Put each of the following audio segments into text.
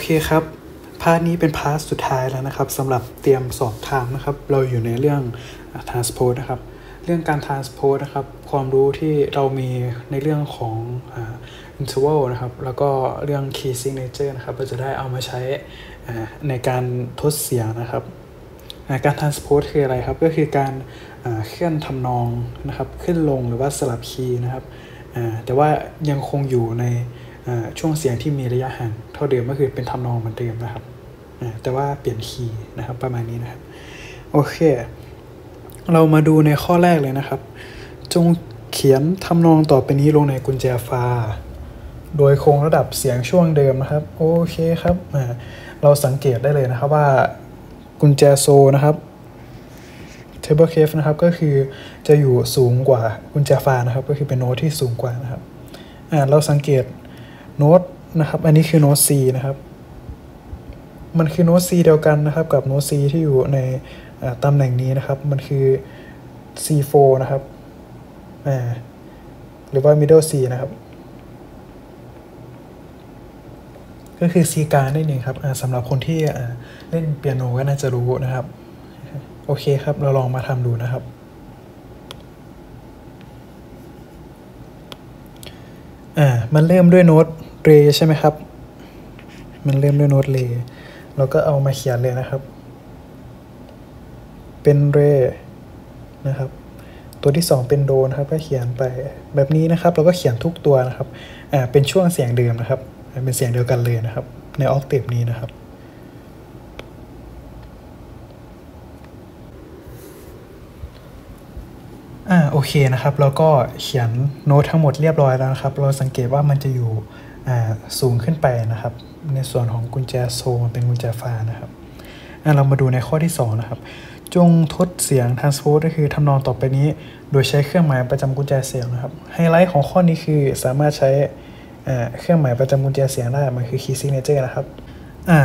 โอเคครับ part นี้เป็น part สุดท้ายแล้วนะครับสำหรับเตรียมสอบ TIME นะครับ เราอยู่ในเรื่อง transport นะครับ เรื่องการ transport นะครับ ความรู้ที่เรามีในเรื่องของอ interval นะครับ แล้วก็เรื่อง key signature นะครับเราจะได้เอามาใช้ในการทดเสียงนะครับ การ transport คืออะไรครับ ก็คือการเคลื่อนทำนองนะครับ ขึ้นลงหรือว่าสลับคีย์นะครับแต่ว่ายังคงอยู่ใน ช่วงเสียงที่มีระยะห่างเท่าเดิมก็คือเป็นทำนองเหมือนเดิมนะครับแต่ว่าเปลี่ยนคีย์นะครับประมาณนี้นะครับ โอเค เรามาดูในข้อแรกเลยนะครับ จงเขียนทำนองต่อไปนี้ลงในกุญแจฟาโดยคงระดับเสียงช่วงเดิมนะครับ โอเคครับเราสังเกตได้เลยนะครับว่ากุญแจโซนะครับ treble clef นะครับก็คือจะอยู่สูงกว่ากุญแจฟานะครับ ก็คือเป็นโน้ตที่สูงกว่านะครับเราสังเกต โน้ตนะครับ อันนี้คือโน้ต C นะครับ มันคือโน้ต C เดียวกันนะครับ กับโน้ต C ที่อยู่ในตำแหน่งนี้นะครับ มันคือ C4 นะครับอ่าหรือว่า middle C นะครับ ก็คือ C กลางนั่นเองครับสำหรับคนที่เล่นเปียโนก็น่าจะรู้นะครับ โอเคครับ เราลองมาทำดูนะครับอ่า มันเริ่มด้วยโน้ต เรใช่ไหมครับ มันเริ่มด้วยโน้ตเรเราก็เอามาเขียนเลยนะครับ เป็นเรนะครับ ตัวที่ 2 เป็นโดนะครับ ก็เขียนไปแบบนี้นะครับ เราก็เขียนทุกตัวนะครับ อ่า เป็นช่วงเสียงเดิมนะครับ เป็นเสียงเดียวกันเลยนะครับ ในออกเทปนี้นะครับอ่าโอเคนะครับ แล้วก็เขียนโน้ตทั้งหมดเรียบร้อยแล้วนะครับ เราสังเกตว่ามันจะอยู่ สูงขึ้นไปนะครับ ในส่วนของกุญแจโซมันเป็นกุญแจฟ้านะครับอ่าเรามาดูในข้อที่ 2 นะครับ จงทดเสียง transpose ก็คือทำนองต่อไปนี้ โดยใช้เครื่องหมายประจำกุญแจเสียงนะครับ ไฮไลท์ของข้อนี้คือสามารถใช้เครื่องหมายประจำกุญแจเสียงได้ มันคือ key signature นะครับอ่า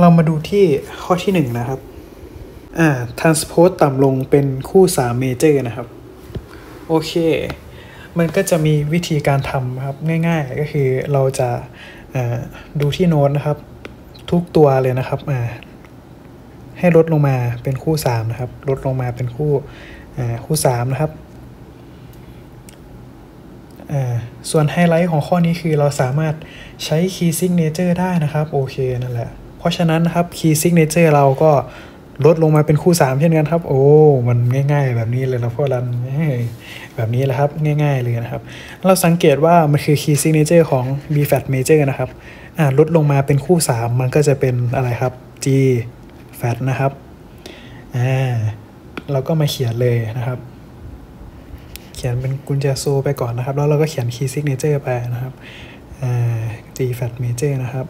เรามาดูที่ข้อที่ 1 นะครับอ่า transpose ต่ำลงเป็นคู่3 major นะครับ โอเค มันก็จะมีวิธีการทำครับง่าย ๆ ก็คือเราจะดูที่โน้ตนะครับ ทุกตัวเลยนะครับให้ลดลงมาเป็นคู่3นะครับลดลงมาเป็นคู่คู่3นะครับส่วนไฮไลท์ของข้อนี้คือเราสามารถใช้ key signature ได้นะครับ โอเค นั่นแหละ เพราะฉะนั้นนะครับ key signature เราก็ ลดลงมาเป็นคู่3เช่นกันครับ โอ้มันง่าย ๆ แบบนี้เลยนะพวกเราแบบนี้แหละครับง่าย ๆเลยนะครับ เราสังเกตว่ามันคือ key signature ของ B flat major นะครับอ่าลดลงมาเป็นคู่3มันก็จะเป็นอะไรครับ G flat นะครับอ่าเราก็มาเขียนเลยนะครับ เขียนเป็นกุญแจโซไปก่อนนะครับ แล้วเราก็เขียน key signature ไปนะครับอ่า G flat major นะครับ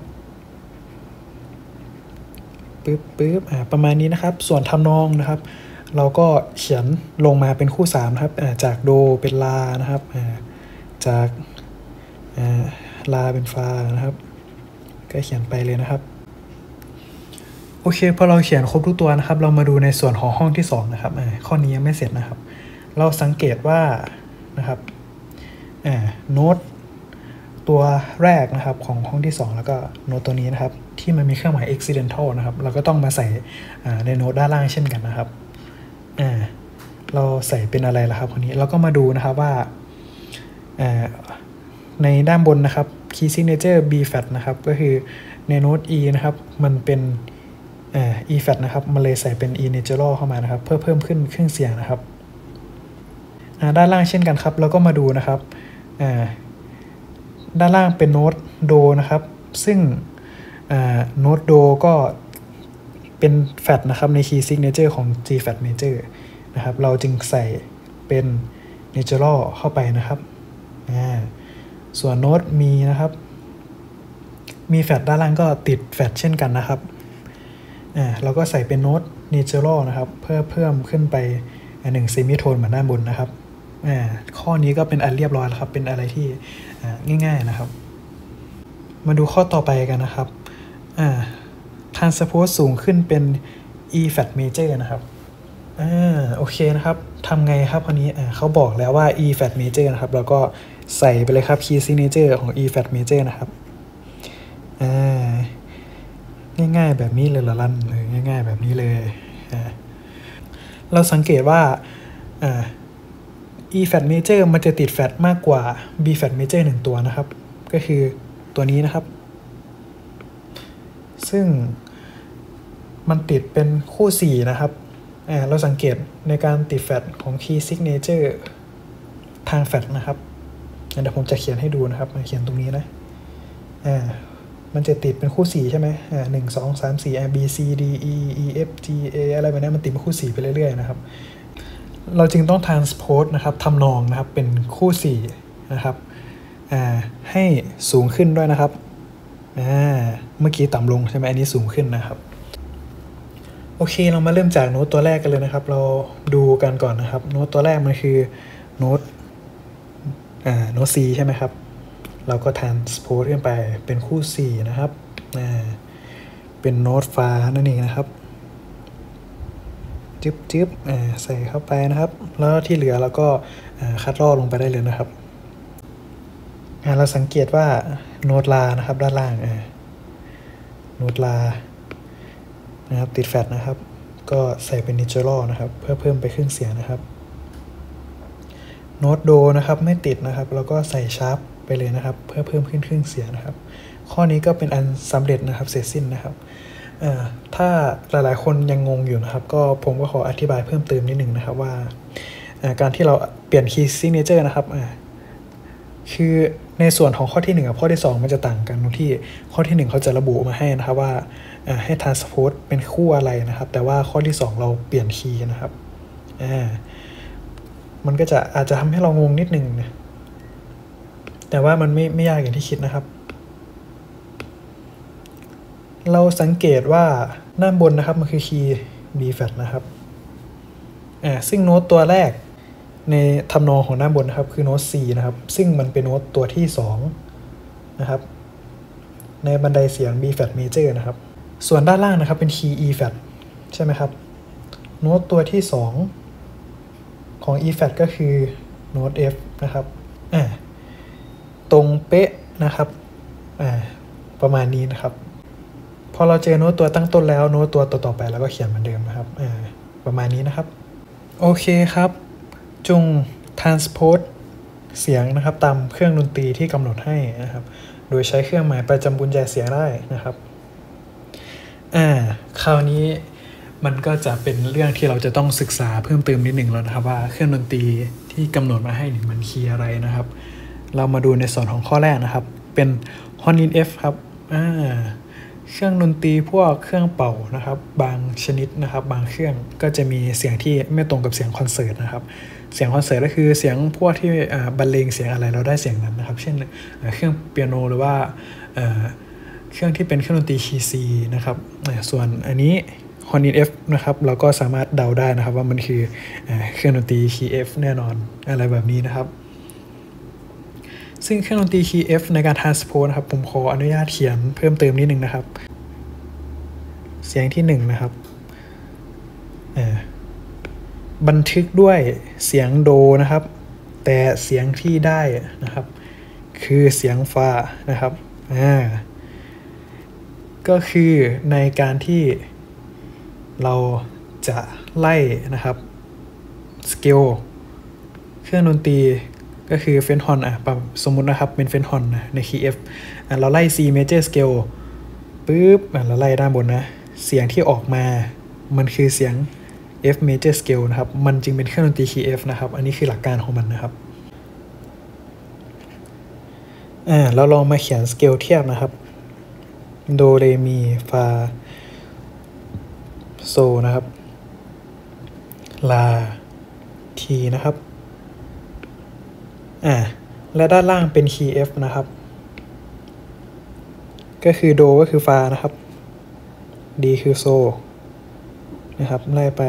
ปึ๊บปึ๊บอ่าประมาณนี้นะครับ ส่วนทำนองนะครับ เราก็เขียนลงมาเป็นคู่3นะครับอ่าจากโดเป็นลานะครับอ่าจากอ่าลาเป็นฟานะครับ ก็เขียนไปเลยนะครับโอเคพอเราเขียนครบทุกตัวนะครับ เรามาดูในส่วนของห้องที่2นะครับอ่าข้อนี้ยังไม่เสร็จนะครับ เราสังเกตว่านะครับอ่าโน้ต ตัวแรกนะครับของห้องที่ 2 แล้วก็โน้ตตัวนี้นะครับ ที่มันมีเครื่องหมาย accidental นะครับ เราก็ต้องมาใส่ในโน้ตด้านล่างเช่นกันนะครับเราใส่เป็นอะไรล่ะครับคนนี้เราก็มาดูนะครับว่าในด้านบนนะครับ key signature B flat นะครับ ก็คือในโน้ต E นะครับ มันเป็น E flat นะครับ มันเลยใส่เป็น E natural เข้ามานะครับ เพื่อเพิ่มขึ้นเครื่องเสียงนะครับด้านล่างเช่นกันครับ เราก็มาดูนะครับ ด้านล่างเป็นโน้ตโดนะครับ ซึ่งโน้ตโดก็เป็นแฟตนะครับใน key signature ของ G flat major นะครับ เราจึงใส่เป็น natural เข้าไปนะครับ ส่วนโน้ตมีนะครับ มีแฟตด้านล่างก็ติดแฟตเช่นกันนะครับเราก็ใส่เป็นโน้ต natural นะครับ เพื่อเพิ่มขึ้นไปหนึ่งเซมิโทนเหมือนด้านบนนะครับ ข้อนี้ก็เป็นอันเรียบร้อยแล้วครับ เป็นอะไรที่ง่าย ๆนะครับ มาดูข้อต่อไปกันนะครับอ่า transpose สูงขึ้นเป็น E flat major นะครับอ่าโอเคนะครับทำไงครับคนนี้อ่าเขาบอกแล้วว่า E flat major นะครับ แล้วก็ใส่ไปเลยครับ key signature ของ E flat major นะครับายๆแบบนี้เลยละลันเลยง่าย ๆ แบบนี้เลย เราสังเกตว่า e fat major มันจะติดแฟตมากกว่า b fat major หนึ่งตัวนะครับ ก็คือตัวนี้นะครับ ซึ่งมันติดเป็นคู่ 4 นะครับเราสังเกตในการติดแฟตของ key signature ทางแฟตนะครับเดี๋ยวผมจะเขียนให้ดูนะครับมาเขียนตรงนี้นะอ่ามันจะติดเป็นคู่ 4 ใช่ไหมอ่าหนึ่งสองสามสี่ B C D E E F G A อะไรแบบนี้มันติดเป็นคู่ 4 ไปเรื่อยๆนะครับ เราจึงต้อง transpose นะครับทำนองนะครับเป็นคู่4นะครับให้สูงขึ้นด้วยนะครับ เมื่อกี้ต่ำลงใช่ไหมอันนี้สูงขึ้นนะครับ โอเคเรามาเริ่มจากโน้ตตัวแรกกันเลยนะครับ เราดูกันก่อนนะครับ โน้ตตัวแรกมันคือโน้ตโน้ต C ใช่ไหมครับ เราก็ transpose ขึ้นไปเป็นคู่ 4 นะครับ เป็นโน้ตฟ้านั่นเองนะครับ จึ๊บจึ๊บใส่เข้าไปนะครับ แล้วที่เหลือเราก็คัดลอกลงไปได้เลยนะครับเราสังเกตว่าโน้ตลานะครับด้านล่างโน้ตลานะครับติดแฟตนะครับ ก็ใส่เป็นนิเจอร์นะครับ เพื่อเพิ่มไปครึ่งเสียงนะครับโน้ตโดนะครับไม่ติดนะครับแล้วก็ใส่ชาร์ปไปเลยนะครับ เพื่อเพิ่มขึ้นครึ่งเสียงนะครับ ข้อนี้ก็เป็นอันสำเร็จนะครับเสร็จสิ้นนะครับ ถ้าหลายๆ คนยังงงอยู่นะครับ ก็ผมก็ขออธิบายเพิ่มเติมนิดหนึ่งนะครับว่า การที่เราเปลี่ยน key signature นะครับคือในส่วนของข้อที่1กับข้อที่ 2 มันจะต่างกันตรงที่ข้อที่ 1 เขาจะระบุมาให้นะครับว่าให้ transpose เป็นคู่อะไรนะครับ แต่ว่าข้อที่ 2 เราเปลี่ยนคีย์นะครับมันก็จะอาจจะทำให้เรางงนิดนึงนะแต่ว่ามันไม่ไม่ยากอย่างที่คิดนะครับ เราสังเกตว่าด้านบนนะครับมันคือคีย์ B flat นะครับอ่าซึ่งโน้ตตัวแรกในทำนองของด้านบนนะครับคือโน้ต C นะครับ ซึ่งมันเป็นโน้ตตัวที่ 2 นะครับ ในบันไดเสียง B flat major นะครับ ส่วนด้านล่างนะครับเป็นคีย์ E flat ใช่ไหมครับ โน้ตตัวที่ 2 ของ E flat ก็คือโน้ต F นะครับอ่าตรงเป๊ะนะครับอ่าประมาณนี้นะครับ พอเราเจอโน้ตตัวตั้งต้นแล้วโน้ตตัวต่อๆไปแล้วก็เขียนเหมือนเดิมนะครับประมาณนี้นะครับ โอเคครับ จง transpose เสียงนะครับตามเครื่องดนตรีที่กำหนดให้นะครับ โดยใช้เครื่องหมายประจำกุญแจเสียงได้นะครับอ่าคราวนี้มันก็จะเป็นเรื่องที่เราจะต้องศึกษาเพิ่มเติมนิดหนึ่งแล้วนะครับ ว่าเครื่องดนตรีที่กำหนดมาให้นี่มันคีย์อะไรนะครับ เรามาดูในส่วนของข้อแรกนะครับ เป็น Horn in F ครับอ่า เครื่องดนตรีพวกเครื่องเป่านะครับ บางชนิดนะครับ บางเครื่องก็จะมีเสียงที่ไม่ตรงกับเสียงคอนเสิร์ตนะครับ เสียงคอนเสิร์ตก็คือเสียงพวกที่บรรเลงเสียงอะไรเราได้เสียงนั้นนะครับ เช่นเครื่องเปียโนหรือว่าเครื่องที่เป็นเครื่องดนตรีคีย์ C นะครับส่วนอันนี้ Horn in F นะครับเราก็สามารถเดาได้นะครับว่ามันคือเครื่องดนตรีคีย์ F แน่นอนอะไรแบบนี้นะครับ ซึ่งเครื่องดนตรีคีย์ F ในการ transpose นะครับ ผมขออนุญาตเขียนเพิ่มเติมนิดนึงนะครับ เสียงที่1นนะครับบันทึกด้วยเสียงโดนะครับ แต่เสียงที่ได้นะครับ คือเสียงฟานะครับอ่าก็คือในการที่เราจะไล่นะครับสเกลเครื่องดนตรี ก็คือเฟนฮอนอะสมมุตินะครับ เป็นเฟนฮอนนะในคีย์ F อะเราไล่ C major scale ปุ๊บอะเราไล่ด้านบนนะ เสียงที่ออกมา มันคือเสียง F major scale นะครับ มันจึงเป็นเครื่องดนตรีคีย์ F นะครับ อันนี้คือหลักการของมันนะครับอ่าเราลองมาเขียนสเกลเทียบนะครับ โดเรมีฟาโซนะครับ ลาทีนะครับ อ่าและด้านล่างเป็นคีย์ F นะครับ ก็คือโดก็คือฟานะครับดีคือโซนะครับ ไล่ไป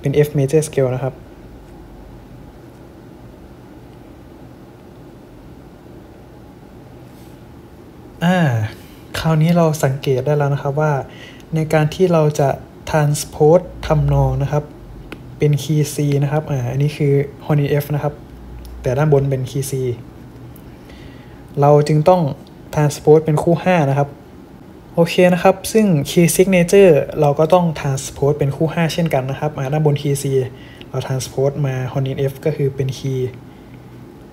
เป็น F major scale นะครับ อ่า คราวนี้เราสังเกตได้แล้วนะครับว่า ในการที่เราจะ transpose ทำนองนะครับ เป็นคีย์ C นะครับ อ่า อันนี้คือ Honey F นะครับ แต่ด้านบนเป็นคีย์ C เราจึงต้อง transpose เป็นคู่ 5 นะครับ โอเคนะครับ ซึ่ง key signature เราก็ต้อง transpose เป็นคู่ 5 เช่นกันนะครับมาด้านบน key C เรา transpose มา Honin F ก็คือเป็น key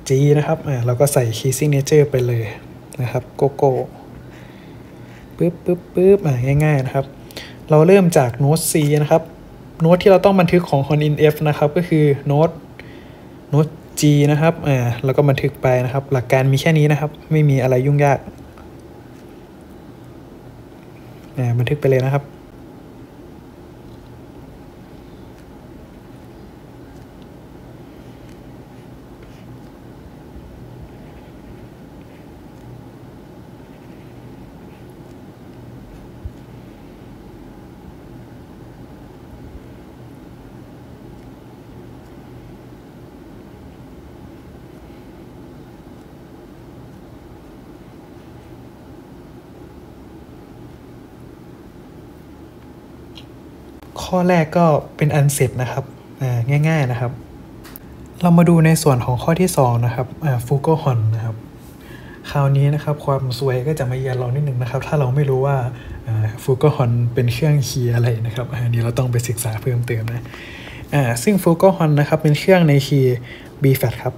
G นะครับอ่าเราก็ใส่ key signature ไปเลยนะครับโกโก้ปึ๊บปึ๊บปึ๊บอ่าง่ายๆนะครับ เราเริ่มจากโน้ต C นะครับ โน้ตที่เราต้องบันทึกของ Honin F นะครับ ก็คือโน้ตโน้ต G นะครับอ่าแล้วก็บันทึกไปนะครับ หลักการมีแค่นี้นะครับ ไม่มีอะไรยุ่งยากอ่าบันทึกไปเลยนะครับ ข้อแรกก็เป็นอันเสร็จนะครับง่ายๆนะครับ เรามาดูในส่วนของข้อที่ 2 นะครับ flugelhorn นะครับคราวนี้นะครับความซวยก็จะมาเยือนเรานิดนึงนะครับ ถ้าเราไม่รู้ว่า flugelhorn เป็นเครื่องคีย์อะไรนะครับอันนี้เราต้องไปศึกษาเพิ่มเติมนะซึ่ง flugelhorn นะครับเป็นเครื่องในคีย์ B flat ครับ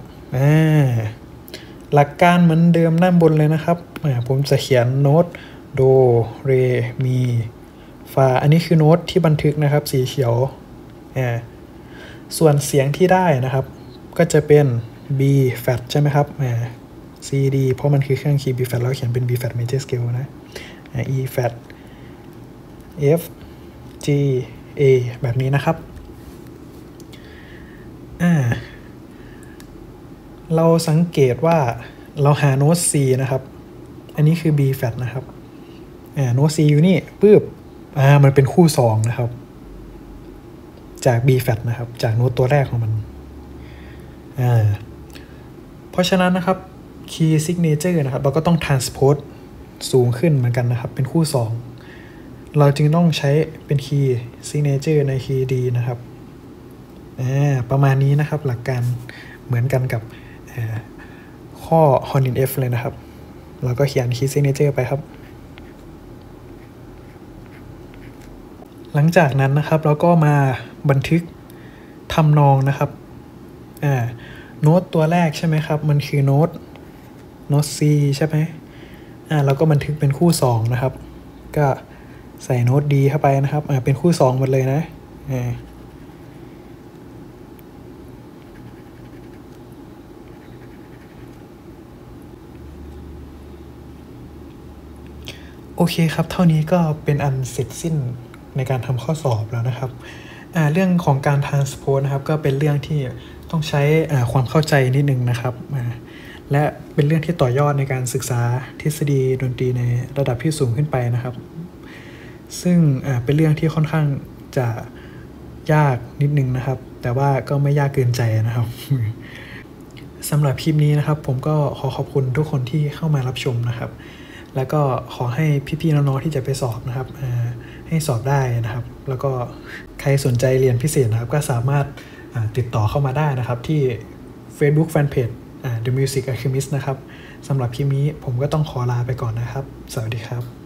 หลักการเหมือนเดิมด้านบนเลยนะครับผมจะเขียนโน้ตโดเรมี ฟา อันนี้คือโน้ตที่บันทึกนะครับ สีเขียวอ่าส่วนเสียงที่ได้นะครับ ก็จะเป็น B flat ใช่ไหมครับอ่า C D เพราะมันคือเครื่องคีย์ B flat แล้วเขียนเป็น B flat major scale นะอ่า E flat F G A แบบนี้นะครับอ่าเราสังเกตว่าเราหาโน้ต C นะครับ อันนี้คือ B flat นะครับอ่าโน้ต C อยู่นี่ปึ๊บ อ่ามันเป็นคู่สองนะครับ จาก B f a t นะครับ จากโน้ตตัวแรกของมันอ่าเพราะฉะนั้นนะครับ key signature นะครับ เราก็ต้อง transpose สูงขึ้นเหมือนกันนะครับ เป็นคู่2เราจึงต้องใช้เป็น key signature ใน key D นะครับอ่าประมาณนี้นะครับหลักการเหมือนกันกับข้อ Honin F เลยนะครับเราก็เขียน key signature ไปครับ หลังจากนั้นนะครับเราก็มาบันทึกทำนองนะครับอ่าโน้ตตัวแรกใช่ไหมครับ มันคือโน้ตโน้ต C ใช่ไหมอ่าเราก็บันทึกเป็นคู่ 2 นะครับ ก็ใส่โน้ต D เข้าไปนะครับอ่าเป็นคู่ 2 หมดเลยนะอ่าโอเคครับ เท่านี้ก็เป็นอันเสร็จสิ้น ในการทำข้อสอบแล้วนะครับเรื่องของการ transpose นะครับก็เป็นเรื่องที่ต้องใช้ความเข้าใจนิดนึงนะครับและเป็นเรื่องที่ต่อยอดในการศึกษาทฤษฎีดนตรีในระดับที่สูงขึ้นไปนะครับ ซึ่งเป็นเรื่องที่ค่อนข้างจะยากนิดนึงนะครับ แต่ว่าก็ไม่ยากเกินใจนะครับสำหรับคลิปนี้นะครับ ผมก็ขอขอบคุณทุกคนที่เข้ามารับชมนะครับ แล้วก็ขอให้พี่ๆน้องๆที่จะไปสอบนะครับ ให้สอบได้นะครับ แล้วก็ใครสนใจเรียนพิเศษนะครับ ก็สามารถติดต่อเข้ามาได้นะครับ ที่ Facebook Fanpage The Music Alchemist นะครับสำหรับคลิปนี้ผมก็ต้องขอลาไปก่อนนะครับ สวัสดีครับ